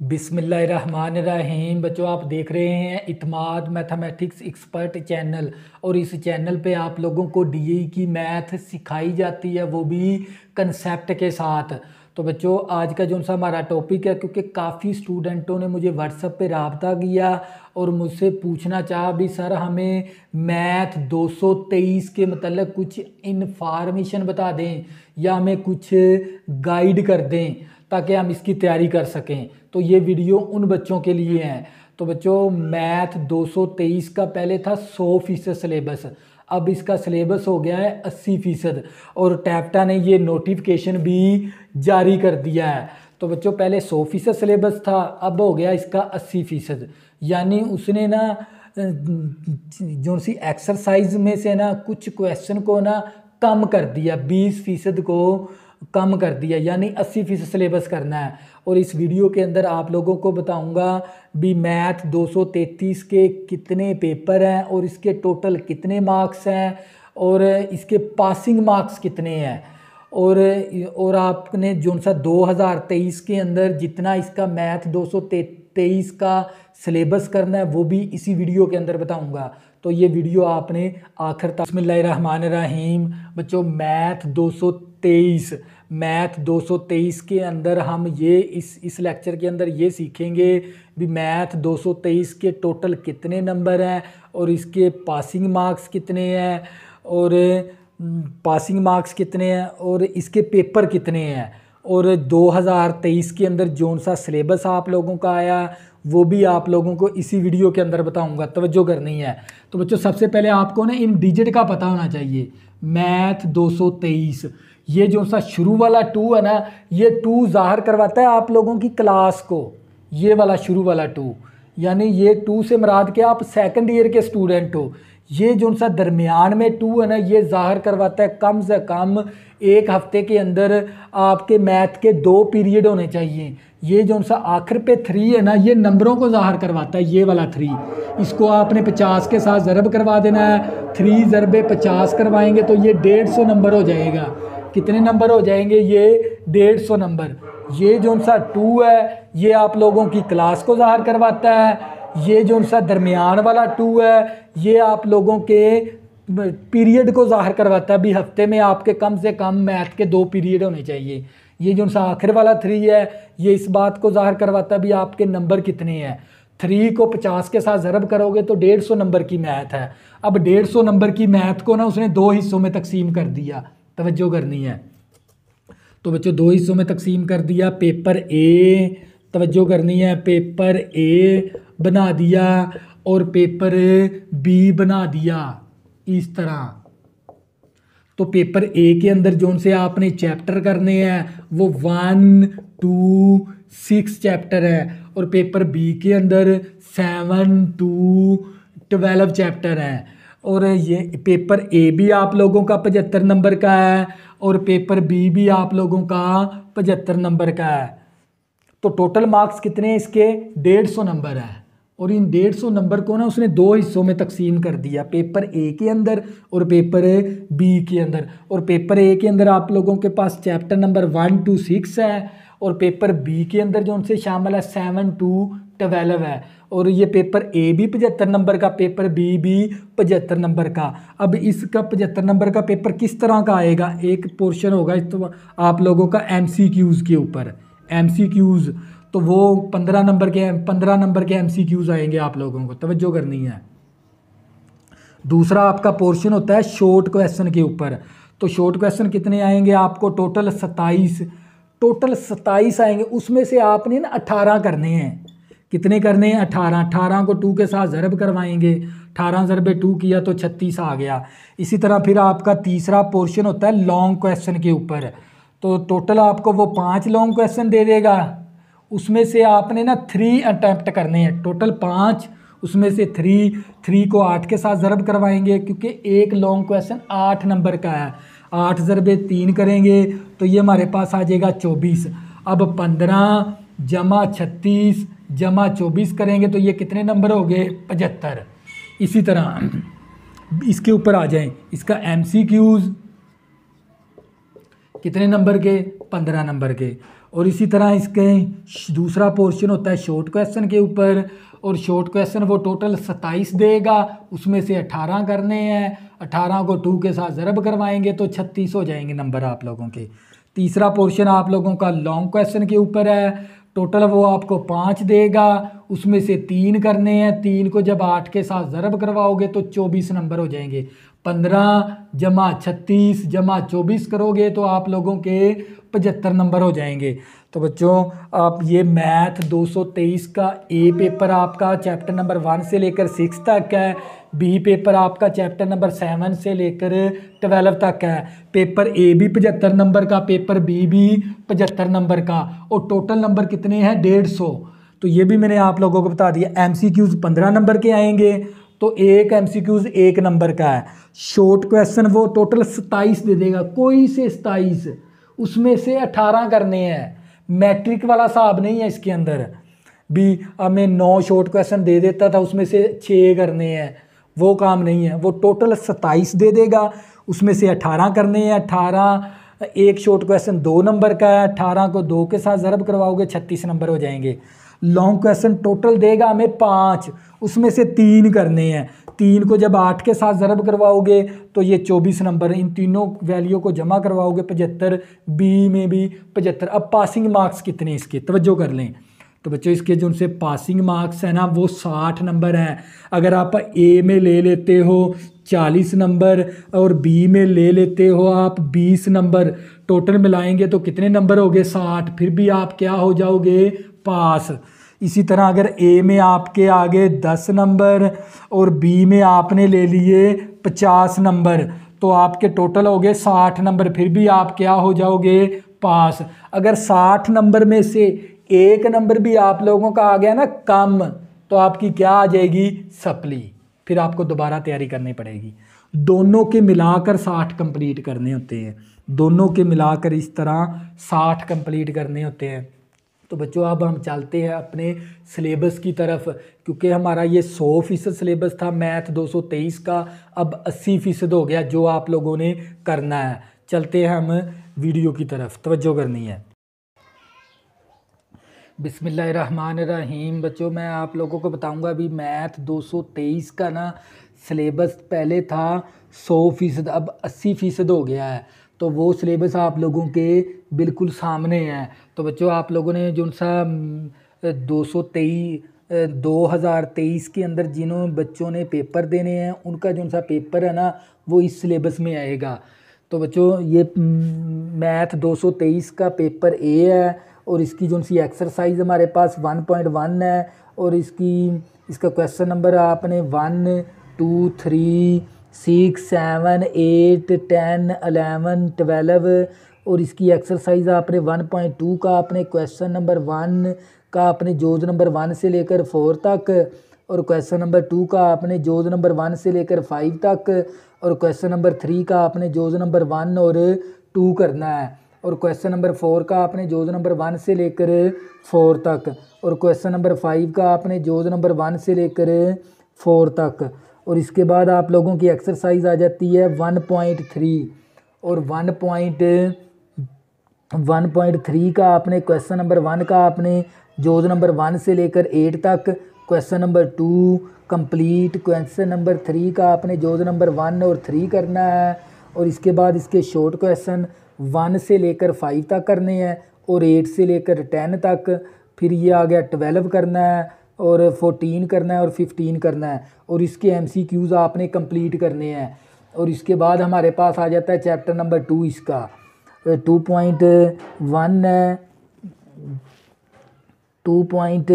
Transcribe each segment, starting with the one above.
बिसमीम बच्चों, आप देख रहे हैं इतमाद मैथमेटिक्स एक्सपर्ट चैनल। और इस चैनल पे आप लोगों को डी की मैथ सिखाई जाती है, वो भी कंसेप्ट के साथ। तो बच्चों, आज का जो सा हमारा टॉपिक है, क्योंकि काफ़ी स्टूडेंटों ने मुझे व्हाट्सएप पे रबता किया और मुझसे पूछना चाहा भी, सर, हमें मैथ 223 के मतलब कुछ इन्फॉर्मेशन बता दें या हमें कुछ गाइड कर दें? ताकि हम इसकी तैयारी कर सकें। तो ये वीडियो उन बच्चों के लिए हैं। तो बच्चों, मैथ 223 का पहले था 100 फ़ीसद सिलेबस। अब इसका सिलेबस हो गया है 80 फ़ीसद। और टैप्टा ने ये नोटिफिकेशन भी जारी कर दिया है। तो बच्चों, पहले 100 फ़ीसद सिलेबस था, अब हो गया इसका 80 फ़ीसद। यानी उसने ना जो सी एक्सरसाइज में से ना कुछ क्वेश्चन को ना कम कर दिया 20 फ़ीसद को। कम कर दिया, यानी अस्सी फ़ीसद सिलेबस करना है। और इस वीडियो के अंदर आप लोगों को बताऊँगा भी मैथ 233 के कितने पेपर हैं और इसके टोटल कितने मार्क्स हैं और इसके पासिंग मार्क्स कितने हैं। और और आपने जो सा 2023 के अंदर जितना इसका मैथ 223 का सिलेबस करना है, वो भी इसी वीडियो के अंदर बताऊँगा। तो ये वीडियो आपने आखिर तक। रहीम बच्चों, मैथ 223 मैथ 223 के अंदर हम ये इस इस लेक्चर के अंदर ये सीखेंगे भी मैथ 223 के टोटल कितने नंबर हैं और इसके पासिंग मार्क्स कितने हैं और पासिंग मार्क्स कितने हैं और इसके पेपर कितने हैं। और 2023 के अंदर जोन सा सिलेबस आप लोगों का आया, वो भी आप लोगों को इसी वीडियो के अंदर बताऊँगा। तवज्जो करनी है। तो बच्चों, सबसे पहले आपको ना इन डिजिट का पता होना चाहिए। मैथ 223 ये जो सा शुरू वाला टू है ना, ये टू ज़ाहर करवाता है आप लोगों की क्लास को, ये वाला शुरू वाला टू। यानी ये टू से मराद के आप सेकंड ईयर के स्टूडेंट हो। ये जो सा दरमियान में टू है ना, ये ज़ाहर करवाता है कम से कम एक हफ़्ते के अंदर आपके मैथ के दो पीरियड होने चाहिए। ये जो सा आखिर पे थ्री है ना, ये नंबरों को ज़ाहर करवाता है, ये वाला थ्री इसको आपने पचास के साथ ज़रब करवा देना है। थ्री ज़रबे पचास करवाएँगे तो ये डेढ़ सौ नंबर हो जाएगा। कितने नंबर हो जाएँगे? ये डेढ़ सौ नंबर। ये जो सा टू है, ये आप लोगों की क्लास को ज़ाहिर करवाता है। ये जो सा दरमियान वाला टू है, ये आप लोगों के पीरियड को ज़ाहिर करवाता है। अभी हफ़्ते में आपके कम से कम मैथ के दो पीरियड होने चाहिए। ये जो सा आखिर वाला थ्री है, ये इस बात को ज़ाहिर करवाता है भी आपके नंबर कितने हैं। थ्री को पचास के साथ ज़रब करोगे तो डेढ़ सौ नंबर की मैथ है। अब डेढ़ सौ नंबर की मैथ को ना उसने दो हिस्सों में तकसीम कर दिया। तवज्जो करनी है। तो बच्चों, दो हिस्सों में तकसीम कर दिया, पेपर ए, तवज्जो करनी है, पेपर ए बना दिया और पेपर बी बना दिया, इस तरह। तो पेपर ए के अंदर जो से आपने चैप्टर करने हैं, वो वन, टू, सिक्स चैप्टर है और पेपर बी के अंदर सेवन, टू, ट्वेल्व चैप्टर है। और ये पेपर ए भी आप लोगों का पचहत्तर नंबर का है और पेपर बी भी आप लोगों का पचहत्तर नंबर का है। तो टोटल मार्क्स कितने इसके? डेढ़ सौ नंबर है। और इन डेढ़ सौ नंबर को ना उसने दो हिस्सों में तकसीम कर दिया, पेपर ए के अंदर और पेपर बी के अंदर। और पेपर ए के अंदर आप लोगों के पास chapter number one two six है। और पेपर बी के अंदर जो उनसे शामिल है सेवन टू ट्वेल्व है। और ये पेपर ए भी पचहत्तर नंबर का, पेपर बी भी पचहत्तर नंबर का। अब इसका पचहत्तर नंबर का पेपर किस तरह का आएगा? एक पोर्शन होगा इस तो आप लोगों का एम के ऊपर। एम तो वो पंद्रह नंबर के, पंद्रह नंबर के एम आएँगे आप लोगों को। तवज्जो करनी है। दूसरा आपका पोर्शन होता है शॉर्ट क्वेश्चन के ऊपर। तो शॉर्ट क्वेश्चन कितने आएँगे आपको? टोटल सत्ताईस। टोटल सत्ताईस आएँगे। उसमें से आपने ना अठारह करने हैं। कितने करने हैं? अठारह। अठारह को टू के साथ ज़रब करवाएँगे। अठारह ज़रबे टू किया तो छत्तीस आ गया। इसी तरह फिर आपका तीसरा पोर्शन होता है लॉन्ग क्वेश्चन के ऊपर। तो टोटल आपको वो पाँच लॉन्ग क्वेश्चन दे देगा। उसमें से आपने ना थ्री अटैम्प्ट करने हैं। टोटल पाँच। उसमें से थ्री थ्री को आठ के साथ ज़रब करवाएँगे क्योंकि एक लॉन्ग क्वेश्चन आठ नंबर का है। आठ ज़रबे तीन करेंगे। तो ये हमारे पास आ जाएगा चौबीस। अब पंद्रह, जमा छत्तीस, जमा चौबीस करेंगे तो ये कितने नंबर हो गए? पचहत्तर। इसी तरह, इसके ऊपर आ जाएँ। इसका एम सी क्यूज़ कितने नंबर के? पंद्रह नंबर के। और इसी तरह इसके दूसरा पोर्शन होता है शॉर्ट क्वेश्चन के ऊपर और शॉर्ट क्वेश्चन वो टोटल सत्ताईस देगा, उसमें से अठारह करने हैं। अठारह को टू के साथ ज़रब करवाएँगे तो छत्तीस हो जाएँगे नंबर आप लोगों के। तीसरा पोर्शन आप लोगों का लॉन्ग क्वेश्चन के ऊपर है। टोटल वो आपको पाँच देगा, उसमें से तीन करने हैं, तीन को जब आठ के साथ ज़रब करवाओगे तो चौबीस नंबर हो जाएँगे। पंद्रह जमा छत्तीस जमा चौबीस करोगे तो आप लोगों के पचहत्तर नंबर हो जाएँगे। तो बच्चों, आप ये मैथ 223 का ए पेपर आपका चैप्टर नंबर वन से लेकर सिक्स तक है बी पेपर आपका चैप्टर नंबर सेवन से लेकर ट्वेल्व तक है। पेपर ए भी पचहत्तर नंबर का पेपर बी भी पचहत्तर नंबर का। और टोटल नंबर कितने हैं? डेढ़ सौ। तो ये भी मैंने आप लोगों को बता दिया एम सी क्यूज़ पंद्रह नंबर के आएँगे तो एक एम सी क्यूज़ एक नंबर का है। शॉर्ट क्वेश्चन वो टोटल सताईस दे देगा, कोई से सताईस उसमें से अठारह करने हैं। मैट्रिक वाला हिसाब नहीं है इसके अंदर। भी हमें नौ शॉर्ट क्वेश्चन दे देता था, उसमें से छः करने हैं। वो काम नहीं है। वो टोटल सत्ताईस दे देगा। उसमें से अठारह करने हैं। अठारह, एक शॉर्ट क्वेश्चन दो नंबर का है। अठारह को दो के साथ ज़रब करवाओगे, छत्तीस नंबर हो जाएँगे। लॉन्ग क्वेश्चन टोटल देगा हमें पाँच। उसमें से तीन करने हैं। तीन को जब आठ के साथ ज़रब करवाओगे तो ये चौबीस नंबर इन तीनों वैल्यू को जमा करवाओगे, पचहत्तर बी में भी पचहत्तर। अब पासिंग मार्क्स कितने इसके? तवज्जो कर लें। तो बच्चों, इसके जो उनसे पासिंग मार्क्स हैं ना, वो साठ नंबर हैं। अगर आप ए में ले लेते हो, चालीस नंबर, और बी में ले लेते हो आप बीस नंबर टोटल मिलाएँगे तो कितने नंबर हो गए? साठ। फिर भी आप क्या हो जाओगे? पास इसी तरह अगर ए में आपके आगे दस नंबर और बी में आपने ले लिए पचास नंबर तो आपके टोटल हो गए साठ नंबर, फिर भी आप क्या हो जाओगे? पास। अगर साठ नंबर में से एक नंबर भी आप लोगों का आ गया ना कम तो आपकी क्या आ जाएगी? सप्ली। फिर आपको दोबारा तैयारी करनी पड़ेगी। दोनों के मिलाकर साठ कंप्लीट करने होते हैं। दोनों के मिलाकर इस तरह साठ कंप्लीट करने होते हैं। तो बच्चों, अब हम चलते हैं अपने सिलेबस की तरफ़, क्योंकि हमारा ये सौ फ़ीसद सिलेबस था, मैथ दो सौ तेईस का, अब अस्सी फ़ीसद हो गया जो आप लोगों ने करना है। चलते हैं हम वीडियो की तरफ़, तवज्जो करनी है। बिसमीम बच्चों, मैं आप लोगों को बताऊँगा, अभी मैथ 223 का ना सिलेबस पहले था 100 फ़ीसद, अब 80 फ़ीसद हो गया है। तो वो सिलेबस आप लोगों के बिल्कुल सामने है। तो बच्चों, आप लोगों ने जो सा दो सौ तेईस दो हज़ार तेईस के अंदर जिन्हों बच्चों ने पेपर देने हैं, उनका जो सा पेपर है ना, वो इस सिलेबस में आएगा। तो बच्चों, ये मैथ 223 का पेपर ए है और इसकी जो सी एक्सरसाइज हमारे पास वन पॉइंट वन है और इसकी, इसका क्वेश्चन नंबर आपने one two three six seven eight ten eleven twelve और इसकी एक्सरसाइज आपने वन पॉइंट टू का, आपने क्वेश्चन नंबर वन का, आपने जोज नंबर वन से लेकर फोर तक। और क्वेश्चन नंबर टू का, आपने जोज नंबर वन से लेकर फाइव तक। और क्वेश्चन नंबर थ्री का, आपने जोज नंबर वन और टू करना है। और क्वेश्चन नंबर फोर का, आपने जोज नंबर वन से लेकर फोर तक। और क्वेश्चन नंबर फाइव का, आपने जोज नंबर वन से लेकर फोर तक। और इसके बाद आप लोगों की एक्सरसाइज आ जाती है वन पॉइंट थ्री और one point one point three का आपने क्वेश्चन नंबर वन का आपने जोज नंबर वन से लेकर एट तक question number two complete question number three का आपने जोज नंबर वन और थ्री करना है और इसके बाद इसके शॉर्ट क्वेश्चन वन से लेकर फाइव तक करने हैं और एट से लेकर टेन तक, फिर ये आ गया ट्वेल्व करना है। और फोर्टीन करना है और फिफ्टीन करना है और इसके एम सी क्यूज़ आपने कंप्लीट करने हैं। और इसके बाद हमारे पास आ जाता है चैप्टर नंबर टू इसका। टू पॉइंट वन है। टू पॉइंट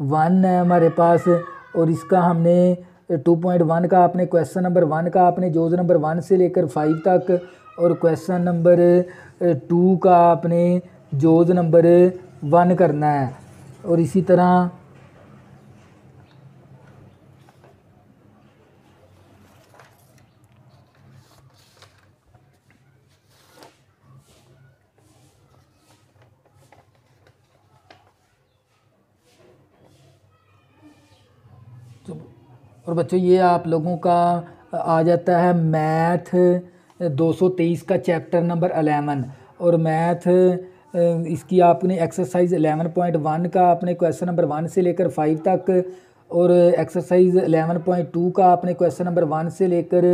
वन है हमारे पास और इसका हमने टू पॉइंट वन का आपने क्वेश्चन नंबर वन का आपने जोज नंबर वन से लेकर फाइव तक और क्वेश्चन नंबर टू का आपने जोज नंबर वन करना है। और इसी तरह और बच्चों, ये आप लोगों का आ जाता है मैथ 223 का चैप्टर नंबर अलेवन और मैथ इसकी आपने एक्सरसाइज 11.1 का, आपने क्वेश्चन नंबर वन से लेकर फाइव तक, और एक्सरसाइज 11.2 का, आपने क्वेश्चन नंबर वन से लेकर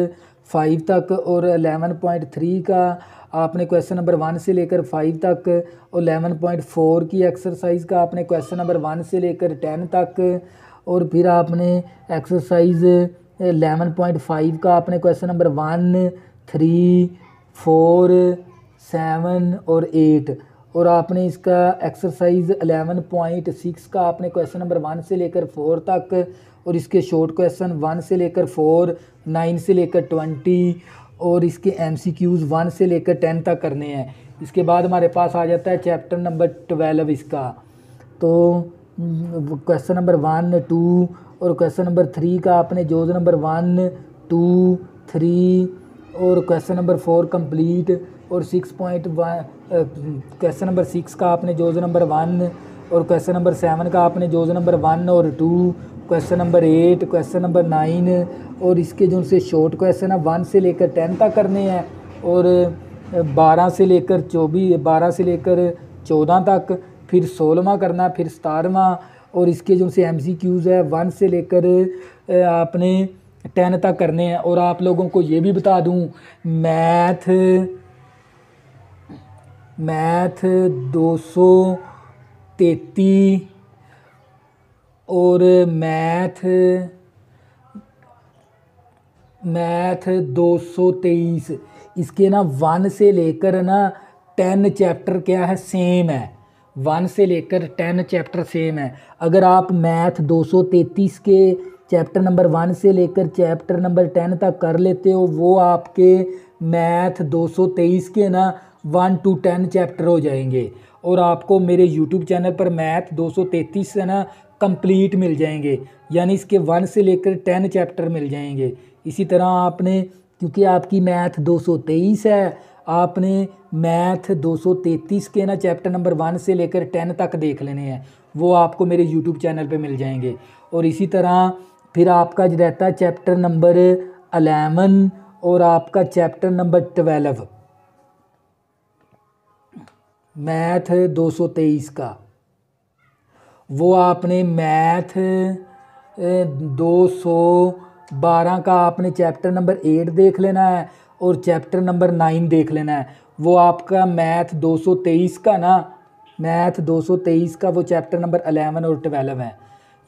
फाइव तक, और 11.3 का, आपने क्वेश्चन नंबर वन से लेकर फाइव तक, और 11.4 की एक्सरसाइज का, आपने क्वेश्चन नंबर वन से लेकर टेन तक और फिर आपने एक्सरसाइज 11.5 का आपने question number one three four seven और एट और आपने इसका एक्सरसाइज 11.6 का आपने क्वेश्चन नंबर वन से लेकर फोर तक और इसके शॉर्ट क्वेश्चन वन से लेकर फोर नाइन से लेकर ट्वेंटी और इसके एम सी क्यूज़ वन से लेकर टेन तक करने हैं। इसके बाद हमारे पास आ जाता है चैप्टर नंबर ट्वेल्व इसका। तो क्वेश्चन नंबर वन टू और क्वेश्चन नंबर थ्री का आपने जोज नंबर वन टू थ्री और क्वेश्चन नंबर फोर कंप्लीट और six point one question number six का आपने जोज नंबर वन और क्वेश्चन नंबर सेवन का आपने जोज नंबर वन और two question number eight question number nine और इसके जो उनसे शॉर्ट क्वेश्चन है वन से लेकर टेन तक करने हैं और बारह से लेकर चौबीस बारह से लेकर चौदह तक फिर सोलहवा करना, फिर सतारहवा, और इसके जो से एम है वन से लेकर आपने टेन तक करने हैं। और आप लोगों को ये भी बता दूँ, मैथ मैथ दो सौ तैतीस, और मैथ मैथ दो सौ तेईस। इसके ना वन से लेकर ना टेन चैप्टर क्या है सेम है। वन से लेकर टेन चैप्टर सेम है। अगर आप मैथ दो सौ तैतीस के चैप्टर नंबर वन से लेकर चैप्टर नंबर टेन तक कर लेते हो, वो आपके मैथ दो सौ तेईस के ना वन टू टेन चैप्टर हो जाएँगे। और आपको मेरे यूट्यूब चैनल पर मैथ दो सौ तैतीस से ना कंप्लीट मिल जाएँगे। यानी इसके वन से लेकर टेन चैप्टर मिल जाएँगे। इसी तरह आपने, क्योंकि आपकी मैथ 223 है आपने मैथ 233 के ना चैप्टर नंबर वन से लेकर टेन तक देख लेने हैं। वो आपको मेरे यूट्यूब चैनल पे मिल जाएँगे। और इसी तरह फिर आपका जो रहता है चैप्टर नंबर अलेवन और आपका चैप्टर नंबर ट्वेल्व। मैथ 223 का। वो आपने मैथ दो सौ बारह का आपने चैप्टर नंबर एट देख लेना है। और चैप्टर नंबर नाइन देख लेना है। वो आपका मैथ दो सौ तेईस का ना मैथ दो सौ तेईस का वो चैप्टर नंबर अलेवन और ट्वेल्व है।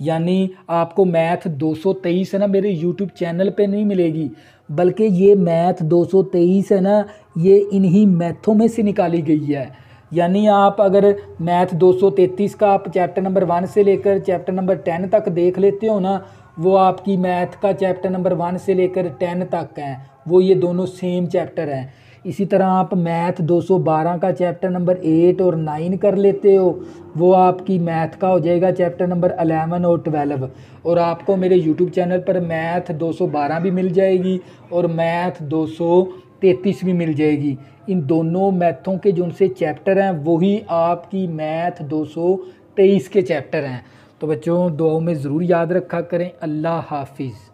यानी आपको मैथ दो सौ तेईस है ना मेरे यूट्यूब चैनल पे नहीं मिलेगी, बल्कि ये मैथ दो सौ तेईस है ना, ये इन्हीं मैथों में से निकाली गई है। यानी आप अगर मैथ 233 का आप चैप्टर नंबर वन से लेकर चैप्टर नंबर टेन तक देख लेते हो ना वो आपकी मैथ का चैप्टर नंबर वन से लेकर टेन तक हैं। वो ये दोनों सेम चैप्टर हैं। इसी तरह आप मैथ 212 का चैप्टर नंबर एट और नाइन कर लेते हो, वो आपकी मैथ का हो जाएगा चैप्टर नंबर अलेवन और ट्वेल्व। और आपको मेरे यूट्यूब चैनल पर मैथ 212 भी मिल जाएगी और मैथ 233 भी मिल जाएगी। इन दोनों मैथों के जो उनसे चैप्टर हैं, वही आपकी मैथ 223 के चैप्टर हैं। तो बच्चों दुआओं में ज़रूर याद रखा करें। अल्लाह हाफिज़।